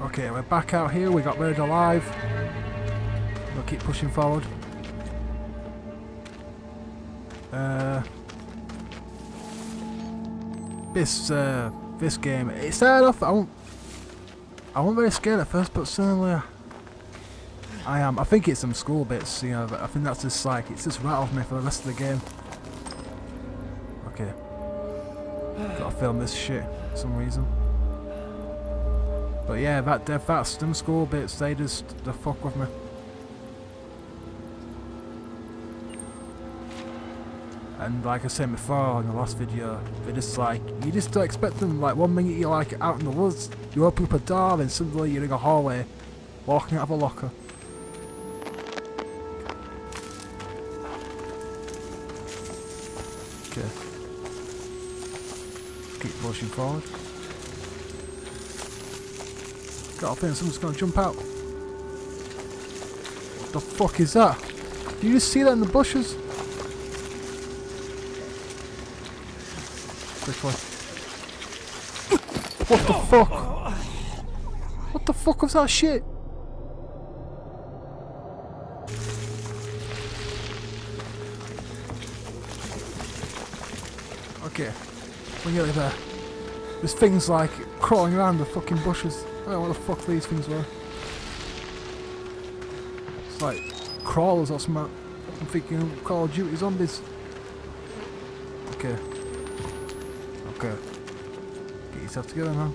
Okay, we're back out here. We got Bird alive. We'll keep pushing forward. Uh, this uh, this game. It started off. I won't. I wasn't very scared at first, but suddenly I am. I think it's some school bits. You know, I think that's just like it's just rattled me for the rest of the game. Okay, gotta film this shit for some reason. But yeah, that that that's them school bits. They just the fuck with me. And like I said before in the last video, they're just like, you just don't expect them, like one minute you're like out in the woods, you open up a door and suddenly you're in a hallway, walking out of a locker. Okay. Keep pushing forward. Got a feeling someone's gonna jump out. What the fuck is that? Do you just see that in the bushes? Quickly. What the fuck? What the fuck was that shit? Okay, we're nearly there. There's things like crawling around the fucking bushes. I don't know what the fuck these things were. It's like crawlers or something. I'm thinking Call of Duty zombies. Okay. Okay. Get yourself together man.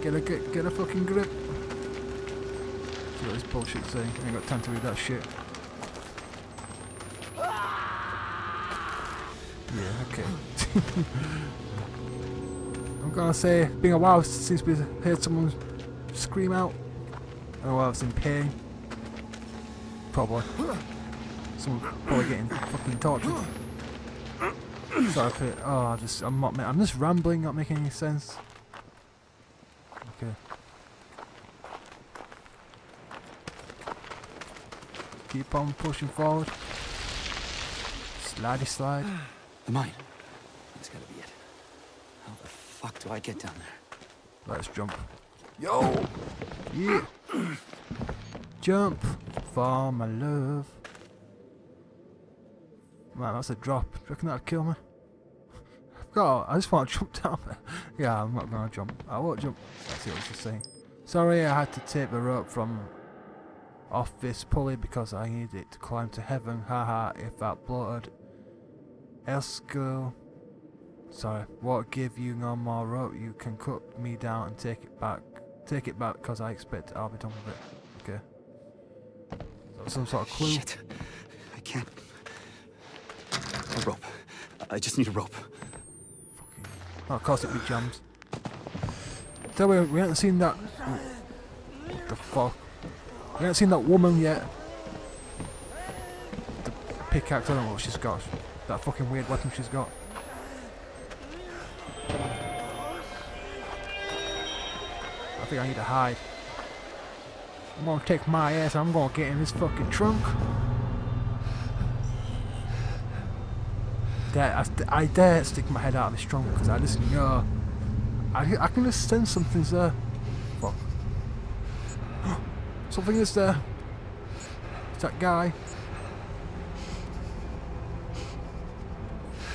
Get a get, get a fucking grip. See what this bullshit's saying. I ain't got time to read that shit. Yeah, okay. I'm gonna say, been a while since we heard someone scream out. Oh, I was in pain. Probably. Someone probably getting fucking tortured. Sorry if it, oh, I just, I'm not, I'm just rambling, not making any sense. Okay. Keep on pushing forward. Slidey slide. The mine. That's gotta be it. How the fuck do I get down there? Let's jump. Yo! Yeah! jump for my love. Man, that's a drop. Do you reckon that'd kill me? God, I just want to jump down there. yeah, I'm not gonna jump. I won't jump. That's what I what she's saying. Sorry, I had to take the rope from off this pulley because I needed it to climb to heaven. Haha, if that bloated Esco. Sorry, won't give you no more rope. You can cut me down and take it back. Take it back because I expect I'll be done with it. Okay. So some sort of clue. Shit. I can't. A rope. I just need a rope. Fucking... Oh, of course it'd be jams. Tell me, we haven't seen that. What the fuck? We haven't seen that woman yet. The pickaxe, I don't know what she's got. That fucking weird weapon she's got. Think I need to hide. I'm gonna take my ass, I'm gonna get in this fucking trunk. Dare, I, I dare stick my head out of this trunk because I just know. I, I can just sense something's there. Fuck. Something is there. It's that guy.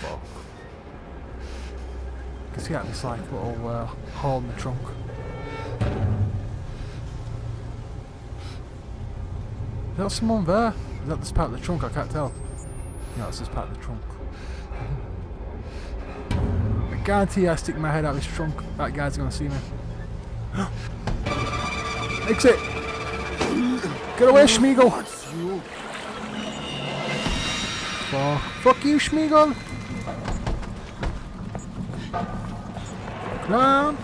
Fuck. You can see out this like little uh, hole in the trunk. That someone there? Is that this part of the trunk? I can't tell. No, it's this part of the trunk. I guarantee I stick my head out of this trunk, that guy's gonna see me. Exit! Get away, Sméagol! Fuck, fuck you, Sméagol! Down!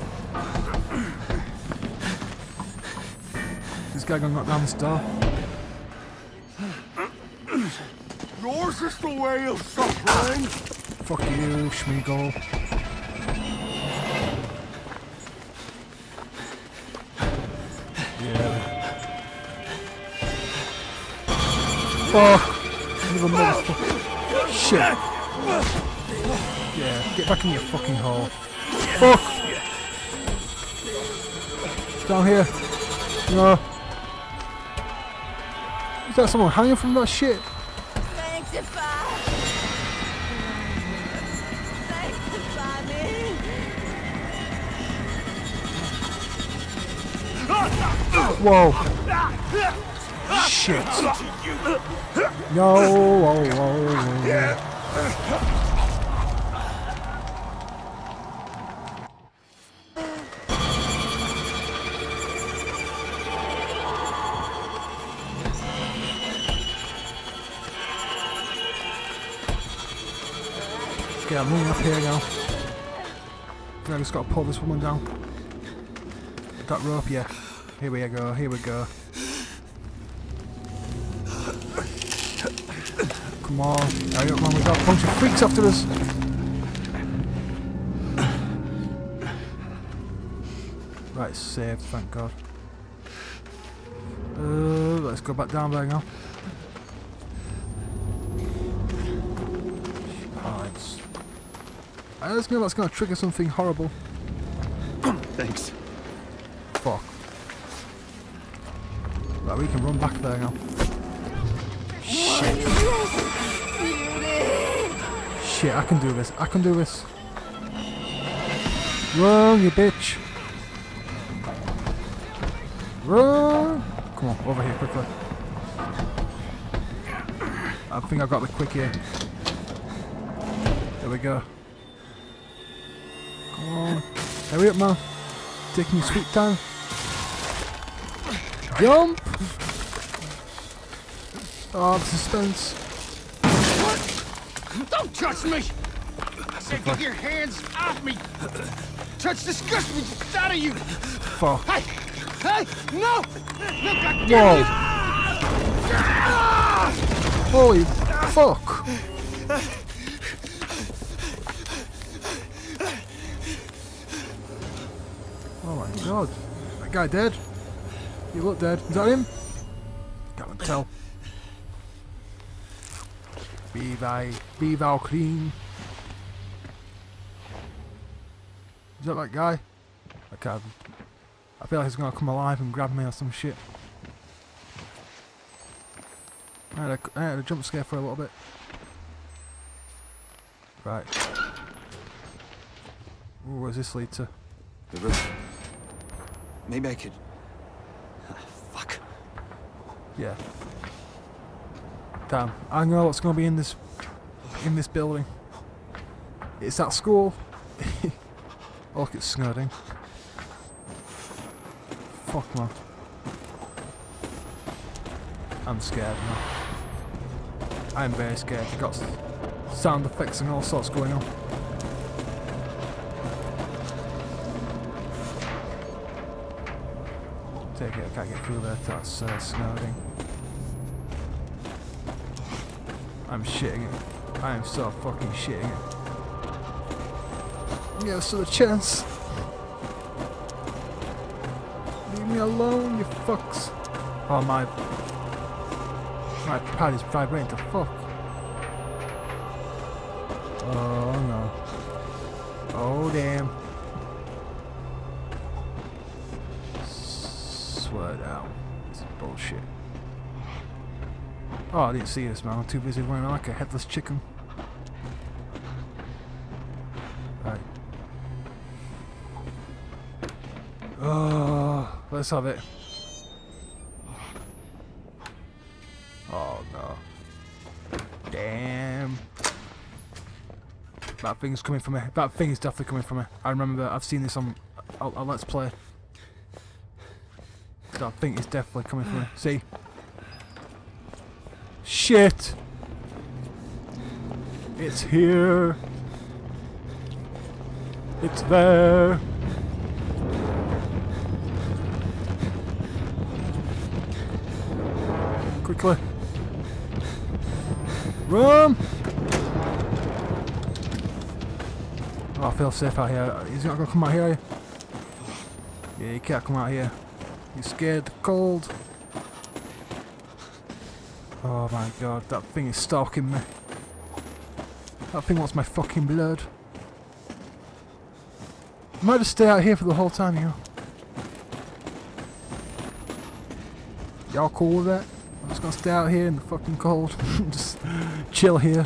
This guy gonna knock down this door. Yours is the way of suffering. Fuck you, Sméagol. Yeah. Fuck! You little motherfucker. Shit. Yeah, get back in your fucking hole. Fuck! Down here. No. Is that someone hanging from that shit? Whoa. Shit. No. Whoa, whoa. Okay, I'm moving up here now. I just got to pull this woman down. That rope, yeah. Here we go, here we go. Come on, hurry up man, We've got a bunch of freaks after us. Right, saved, thank god. Uh, let's go back down there now. Hides. I just know that's going to trigger something horrible. Thanks. Fuck. We can run back there now. Shit. Shit, I can do this. I can do this. Run, you bitch. Run. Come on, over here quickly. I think I've got the quick here. There we go. Come on. Hurry up, man. Taking your sweet time. Jump! Oh, the suspense. Don't touch me! I said get your hands off me! Touch disgusts me just out of you! Fuck. Hey! Hey! No! No, God Whoa. Ah! Holy fuck! Oh my god. That guy dead? You look dead. Is that him? Can't tell. Be thy, be thou clean. Is that that guy? I can't. I feel like he's gonna come alive and grab me or some shit. I had, a, I had a jump scare for a little bit. Right. Ooh, where's this lead to? The roof. Maybe I could. Ah, fuck. Yeah. Damn. I know what's gonna be in this in this building. It's that school. oh, look, it's snowing. Fuck man. I'm scared now. I'm very scared. I've got sound effects and all sorts going on. Take it, I can't get through there. That's uh, snowing. I'm shitting it. I am so fucking shitting it. Give us a chance. Leave me alone, you fucks. Oh my. My pad is vibrating to fuck. Oh no. Oh damn. I didn't see this man. I'm too busy running like a headless chicken. Right. Oh, let's have it. Oh no. Damn. That thing's coming for me. That thing is definitely coming for me. I remember. I've seen this on a, Let's Play. That thing is definitely coming for me. See? Shit! It's here. It's there. Quickly. Run! Oh, I feel safe out here. He's not gonna come out here. Yeah, he can't come out here. You're scared, cold. Oh my god, that thing is stalking me. That thing wants my fucking blood. I might just stay out here for the whole time, you know. Y'all cool with that? I'm just gonna stay out here in the fucking cold. just chill here.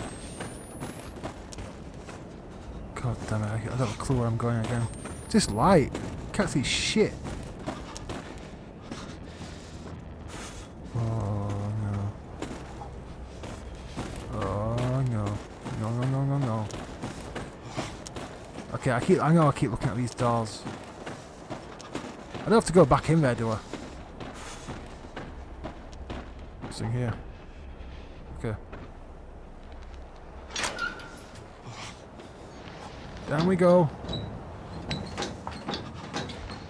God damn it, I don't have a clue where I'm going again. It's just light. Can't see shit. Okay, I keep I know I keep looking at these doors. I don't have to go back in there, do I? What's in here? Okay. Down we go.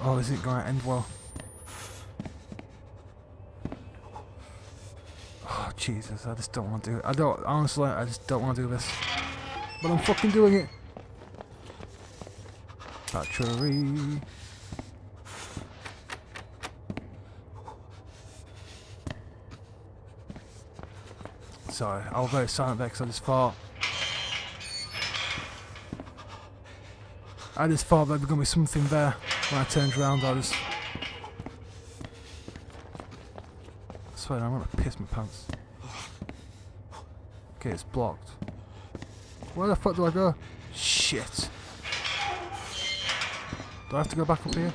Oh, is it going to end well? Oh, Jesus, I just don't want to do it. I don't, honestly, I just don't want to do this. But I'm fucking doing it. Battery. Sorry, I was very silent there because I just thought. I just thought there was going to be something there when I turned around. I just. I swear, I'm going to piss my pants. Okay, it's blocked. Where the fuck do I go? Shit. Do I have to go back up here?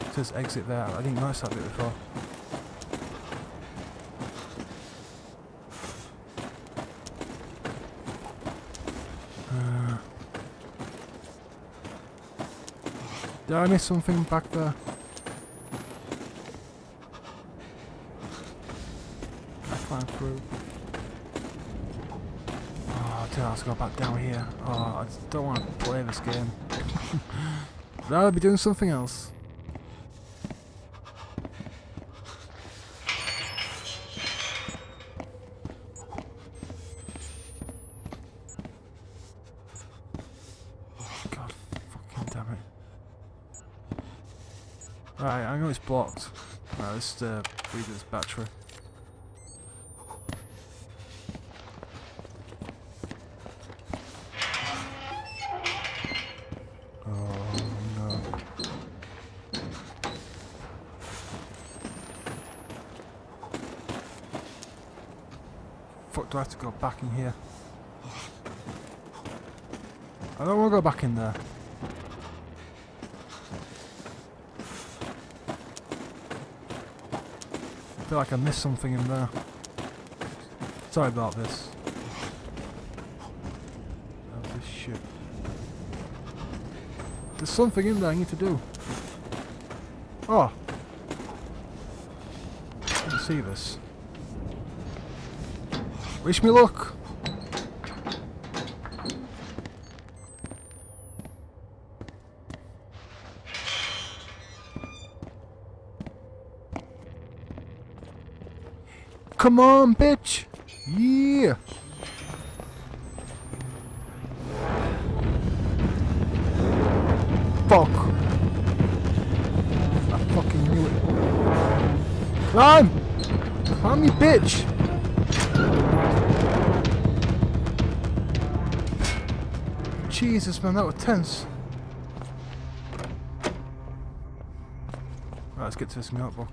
It says exit there. I didn't notice that bit before. Uh, did I miss something back there? I climb through? Oh, to go back down here. Oh, I don't want to play this game. I'd rather be doing something else. God fucking damn it. Right, I know it's blocked. Right, let's uh, read this battery. Do I have to go back in here? I don't want to go back in there. I feel like I missed something in there. Sorry about this. This shit. There's something in there I need to do. Oh! I see this. Wish me luck! Come on, bitch! Yeah! Fuck! I fucking knew it. Climb! Climb, you bitch! Jesus, man, that was tense. Right, let's get to this notebook.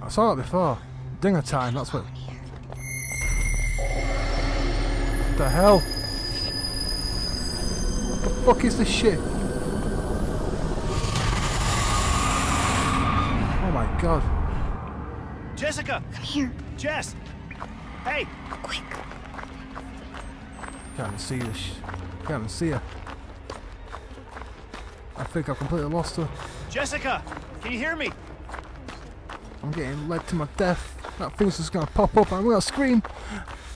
I saw it before. Dinner time, that's what. What the hell? What the fuck is this shit? Oh my god. Jessica! Come here, Jess! Hey! Can't see this. Can't even see her. I think I've completely lost her. Jessica! Can you hear me? I'm getting led to my death. That thing's just gonna pop up and I'm gonna scream.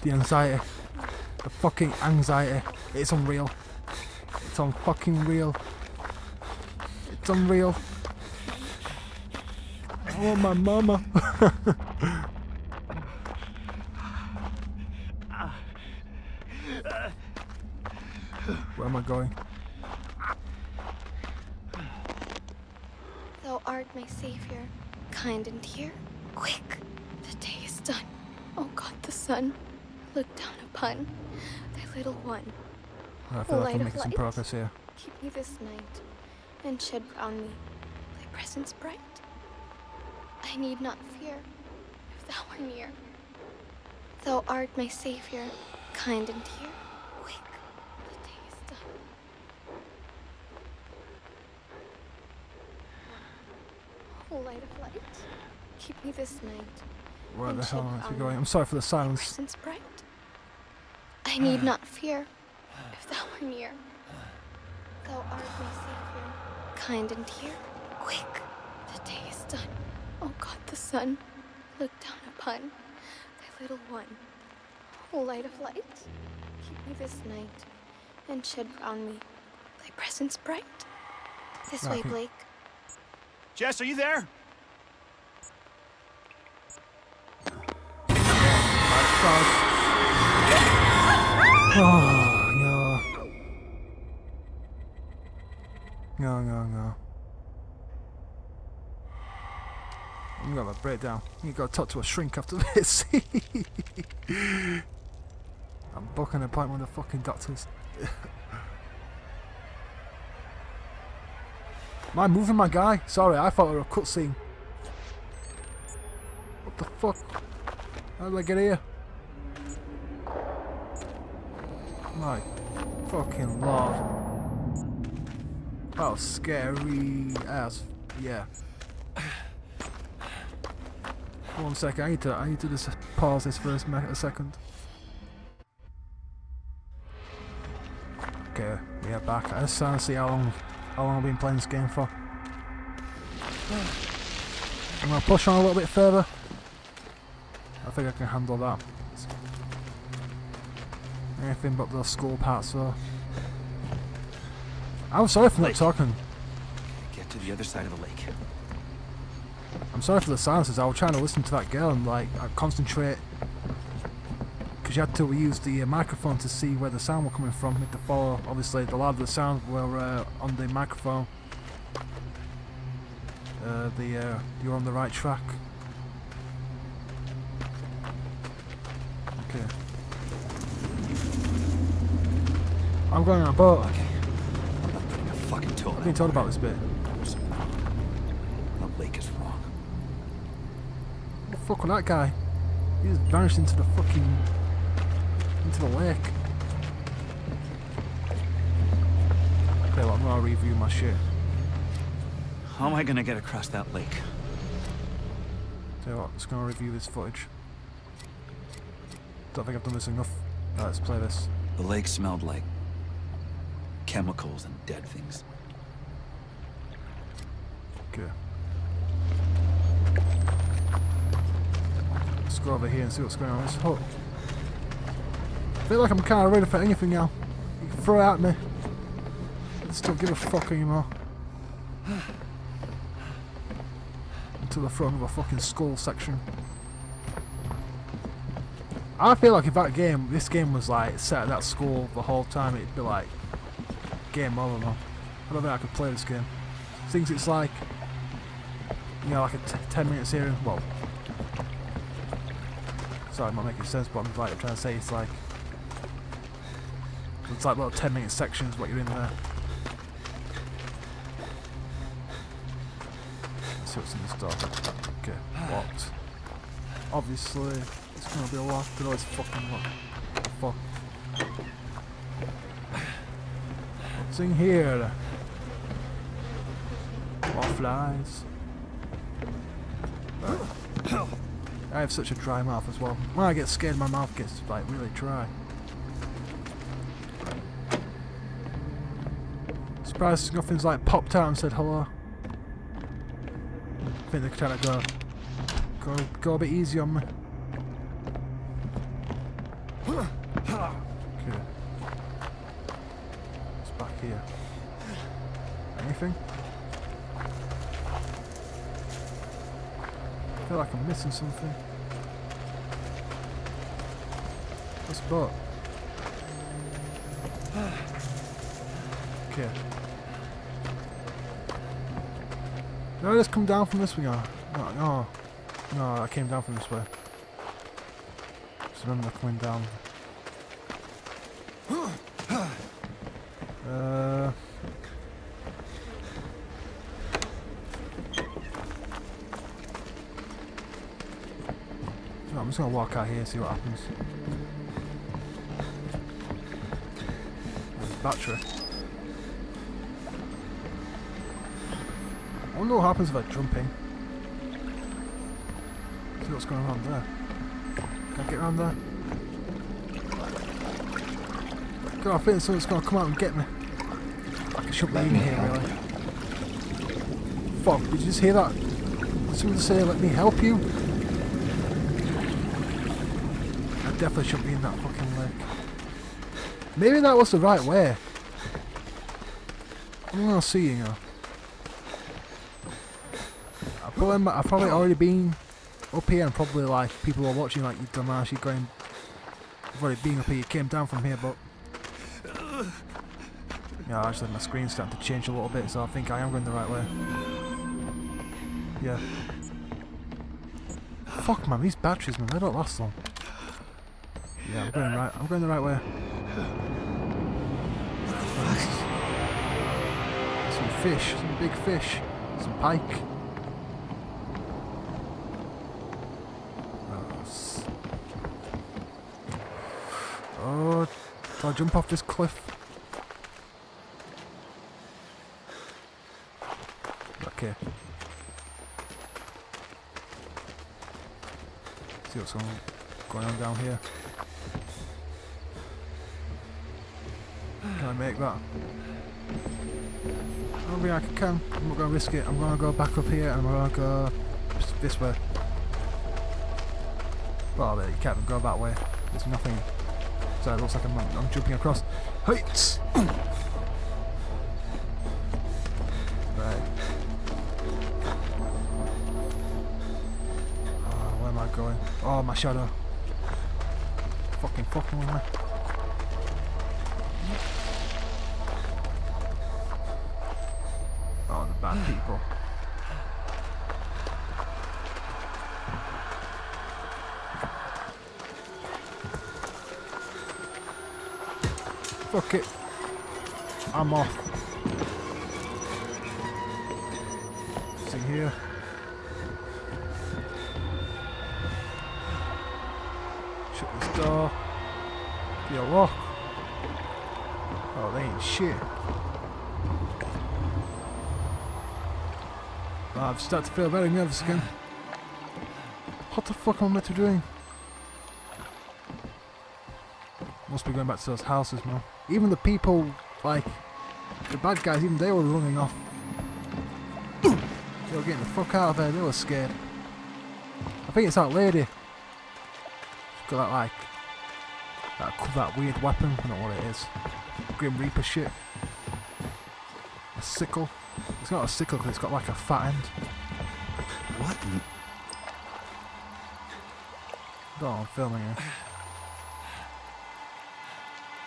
The anxiety. The fucking anxiety. It's unreal. It's on fucking real. It's unreal. Oh my mama. Where am I going? Thou art my savior, kind and dear. Quick, the day is done. Oh God, the sun, look down upon thy little one. I feel like I'm making some progress here. keep me this night, and shed round me thy presence bright. I need not fear if thou art near. Thou art my savior, kind and dear. Quick, the day is done. O light of light, keep me this night, Where the hell am I going? I'm sorry for the silence. presence bright. I need not fear if thou art near. Thou art my savior, kind and dear. Quick, the day is done. Oh God the sun, look down upon thy little one. O light of light, keep me this night, and shed round me thy presence bright. This way, Blake. Jess, are you there? Oh, no. No, no, no. I'm gonna have a breakdown. You gotta talk to a shrink after this. I'm booking an appointment with the fucking doctors. Am I moving my guy? Sorry, I thought it was a cutscene. What the fuck? How did I get here? My fucking lord. That was scary as yeah. One second, I need to I need to just pause this for a, second. Okay, we are back. I just want to see how long how long I've been playing this game for. I'm gonna push on a little bit further. I think I can handle that. Anything but the school parts though. I'm sorry for not talking. Get to the other side of the lake. I'm sorry for the silences. I was trying to listen to that girl and like I concentrate because you had to use the uh, microphone to see where the sound were coming from. You had to follow. Obviously, the louder the sound were uh, on the microphone. Uh, the uh, you're on the right track. Okay. I'm going on a boat. Okay. I'm not getting a fucking toll. I've been told about this bit. The lake is wrong. What the fuck with that guy? He just vanished into the fucking into the lake. Okay, well, I'm gonna review my shit. How am I gonna get across that lake? Tell you what, I'm just gonna review this footage. Don't think I've done this enough. Right, let's play this. The lake smelled like chemicals and dead things. Okay. Let's go over here and see what's going on in this hut. I feel like I'm kind of ready for anything now. You can throw it at me. I just don't give a fuck anymore. Until front of a fucking skull section. I feel like if that game, this game was like set at that school the whole time, it'd be like game over now. I don't think I could play this game. Things it's like, you know, like a t 10 minute series. Well, sorry, I'm not making sense, but I'm like trying to say it's like it's like little 10 minute sections what you're in there. Let's see what's in this door. Okay, locked. Obviously, it's gonna be locked, but it's fucking locked. Fuck? What's in here? More flies. I have such a dry mouth as well. When I get scared, my mouth gets like really dry. Surprised nothing's like popped out and said hello. I think they're trying to go, go, go a bit easy on me. Okay. It's back here. Anything? I feel like I'm missing something. This boat. Okay. No, let's come down from this way. No, no. No, I came down from this way. Just remember coming down. Uh... I'm just gonna walk out here and see what happens. Battery. I wonder what happens if I jump in. See what's going on there. Can I get around there? God, I think someone's gonna come out and get me. I shouldn't be in here really. Fuck, did you just hear that? Did someone say let me help you? I definitely shouldn't be in that fucking lake. Maybe that was the right way. I'm gonna see you know. Probably, I've probably already been up here and probably like people are watching like you dumbass, you're going I've already been up here, you came down from here but yeah, actually my screen's starting to change a little bit so I think I am going the right way. Yeah. Fuck man, these batteries man, they don't last long. Yeah, I'm going right I'm going the right way. Some fish, some big fish, some pike. Oh, s- Oh, do I jump off this cliff? Okay. See what's going on down here. Can I make that? I don't think I can. I'm not going to risk it. I'm going to go back up here and I'm going to go this way. Well, you can't go that way. There's nothing. So it looks like I'm, I'm jumping across. Heights! right. Oh, where am I going? Oh, my shadow. Fucking fucking with me. I'm off. Here. Shut this door. Be lock. Oh, they ain't shit. Oh, I've started to feel very nervous again. What the fuck am I meant to doing? Must be going back to those houses, man. Even the people, like, the bad guys, even they were running off. They were getting the fuck out of there, they were scared. I think it's that lady. She's got that, like, that, that weird weapon, I don't know what it is. Grim Reaper shit. A sickle. It's not a sickle because it's got like a fat end. What? Oh, I'm filming it.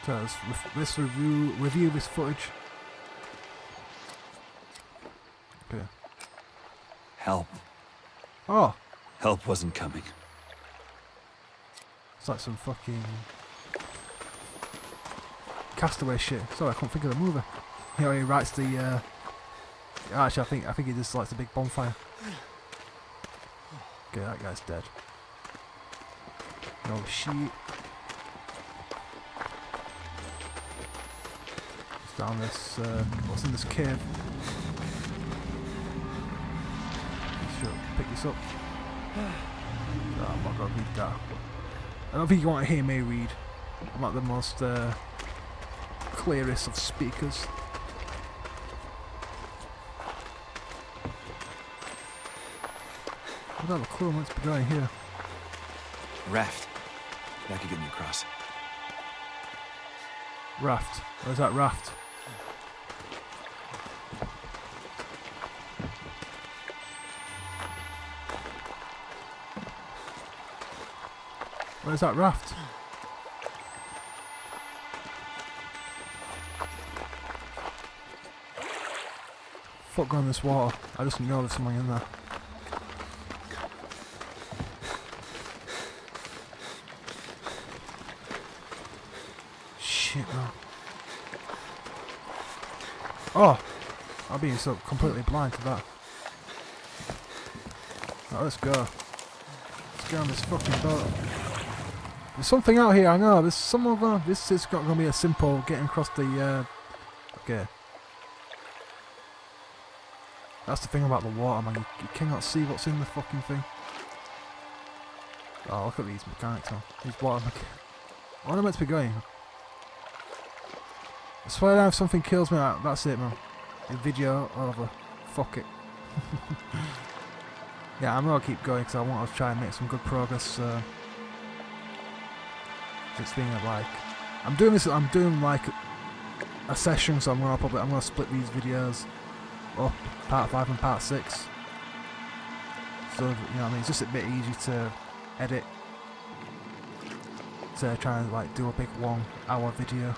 So let's, ref- let's review review this footage. Help. Oh, Help wasn't coming. it's like some fucking castaway shit. Sorry, I can't think of the movie. You know, he writes the. Uh, actually, I think I think he just likes the big bonfire. Okay, that guy's dead. No shit. It's down this. Uh, what's in this cave? This up. No, I'm not read that. I don't think you want to hear me read. I'm not the most uh, clearest of speakers. I don't have a clue what's be going here. Raft. That could get me across. Raft. Where's that raft? Where's that raft? Fuck on this water. I just know there's something in there. Shit, man. Oh! I'm being so completely blind to that. Right, let's go. Let's get on this fucking boat. There's something out here, I know. There's someone gonna. This is not gonna be a simple getting across the. Uh, okay. That's the thing about the water, man. You, cannot see what's in the fucking thing. Oh, look at these mechanics, man. These water mechanics. Where am I meant to be going? I swear down if something kills me, that's it, man. The video over. Fuck it. yeah, I'm gonna keep going because I want to try and make some good progress. Uh, it's being like, I'm doing this. I'm doing like a session, so I'm gonna probably I'm gonna split these videos up, part five and part six. So you know, what I mean, it's just a bit easy to edit. To try and like do a big one hour video.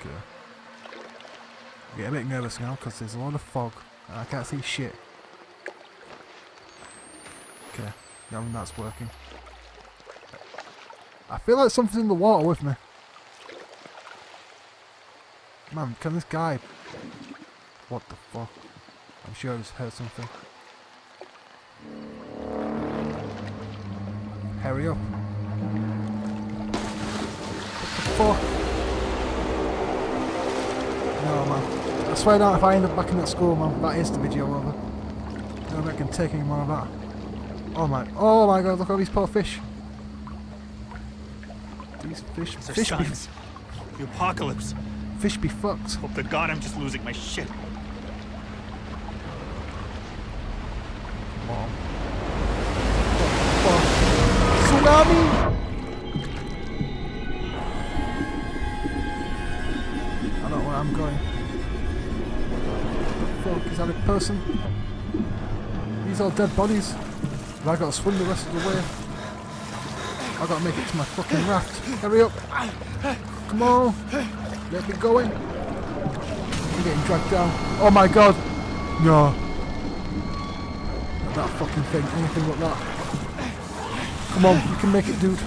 Okay. Get a bit nervous now because there's a lot of fog and I can't see shit. Okay, now that's working. I feel like something's in the water with me. Man, can this guy... What the fuck? I'm sure I just heard something. Hurry up. What the fuck? No, man. I swear down if I end up back in that school, man, that is the video over. I don't I take any more of that. Oh my, oh my god, look at all these poor fish. These fish, are fish be. The apocalypse. fish be fucked. Hope to God I'm just losing my shit. Mom. Fuck. Tsunami! I don't know where I'm going. What the fuck? Is that a person? These are dead bodies. Have I got to swim the rest of the way? I gotta make it to my fucking raft. Hurry up! Come on! Let me go in! I'm getting dragged down. Oh my god! No! Not that fucking thing, anything like that. Come on, you can make it, dude.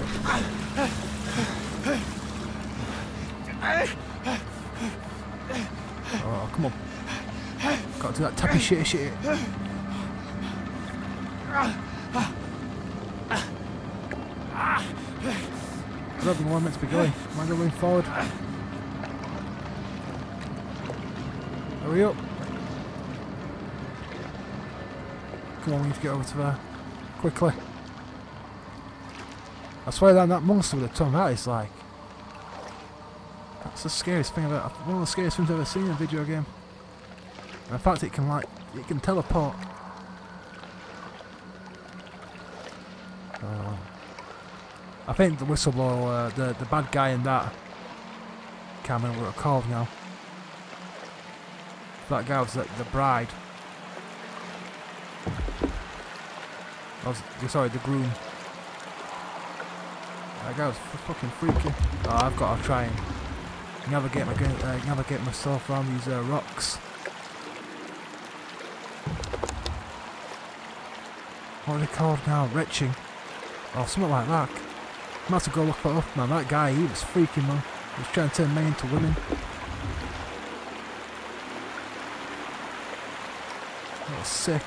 Oh, come on. Gotta do that tappy shit shit. Where I'm to be going. I going forward? Hurry up. Come on, we need to get over to there. Quickly. I swear that that monster with the tongue, that is like... That's the scariest thing I've ever... One of the scariest things I've ever seen in a video game. And in fact, it can like... It can teleport. Uh, I think the whistleblower, the, the bad guy in that... Can't remember what it's called now. That guy was the, the bride. Was, sorry, the groom. That guy was fucking freaky. Oh, I've got to try and navigate my uh, navigate myself around these uh, rocks. What are they called now? Retching. Or something like that. I'm have to go look that up, man. That guy, he was freaking, man. He was trying to turn men into women. That was sick.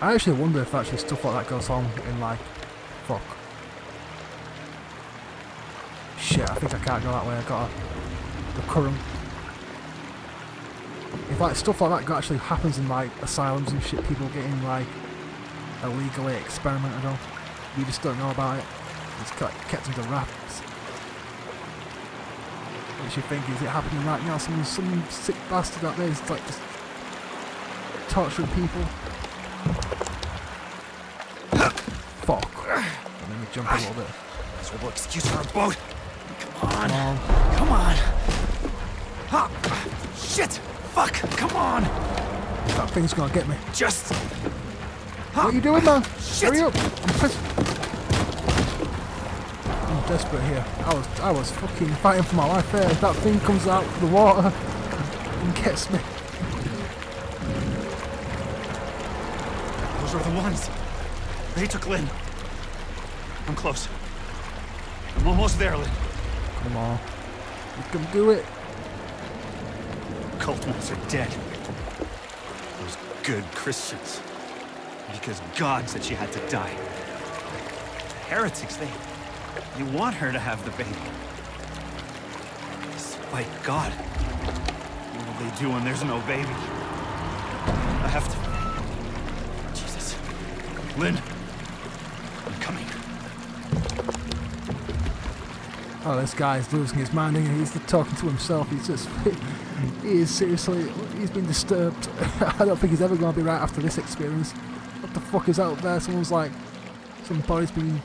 I actually wonder if actually stuff like that goes on in like, fuck. Shit, I think I can't go that way. I got a, the current. If like stuff like that actually happens in like asylums and shit, people getting like illegally experimented on, you just don't know about it. It's kept under wraps. What you think? Is it happening right now? Some some sick bastard out there is like just torturing people. Fuck. Let me jump a little bit. Miserable excuse for a boat. Come on. Come on. Come on. Ah, shit. Fuck. Come on. That thing's gonna get me. Just. What are you doing, man? Shit. Hurry up! I'm pissed. I'm desperate here. I was, I was fucking fighting for my life there. If that thing comes out of the water and gets me. Those are the ones. They took Lynn. I'm close. I'm almost there, Lynn. Come on. You can do it. cult ones are dead. Those good Christians. Because God said she had to die. The heretics, they... They want her to have the baby. Despite God. What will they do when there's no baby? I have to... Jesus. Lynn. I'm coming. Oh, this guy's losing his mind. and He's talking to himself. He's just, he is seriously, he's been disturbed. I don't think he's ever going to be right after this experience. What the fuck is out there? Someone's like, some body's been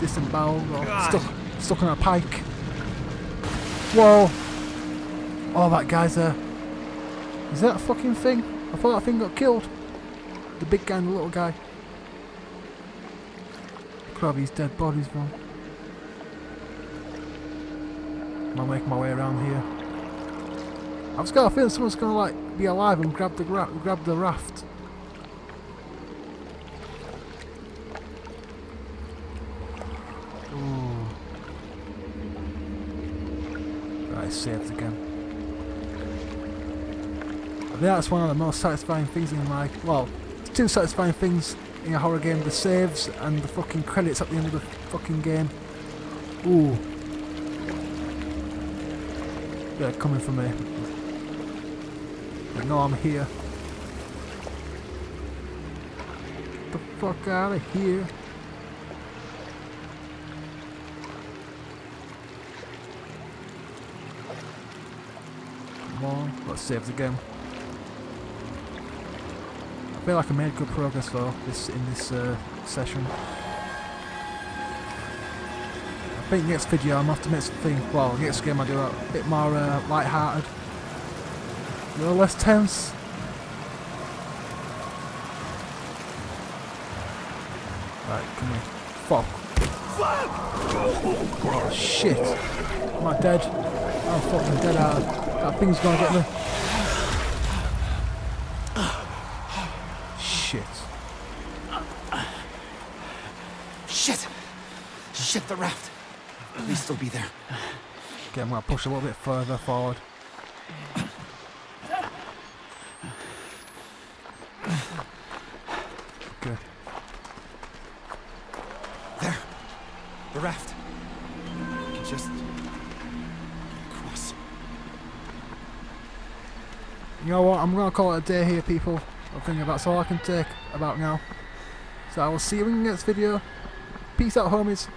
disemboweled or God. stuck, stuck on a pike. Whoa! Oh, that guy's there. Is that a fucking thing? I thought that thing got killed. The big guy and the little guy. Grab these dead bodies, man. I'll make my way around here. I've just got a feeling someone's gonna like be alive and grab the gra grab the raft. Saved again. I think that's one of the most satisfying things in my well, two satisfying things in a horror game: the saves and the fucking credits at the end of the fucking game. Ooh. They're coming for me. They know I'm here. Get the fuck out of here. Let's save the game. I feel like I made good progress though this in this uh, session. I think next video I'm gonna have to make something, well next game I do a bit more uh, light-hearted. A little less tense. Right, come here. Fuck. Oh shit. Am I dead? I'm fucking dead out. That thing's gonna get me. Shit. Shit! Shit, the raft. Please still be there. Okay, I'm gonna push a little bit further forward. Call it a day here, people. I think that's all I can take about now. So I will see you in the next video. Peace out, homies.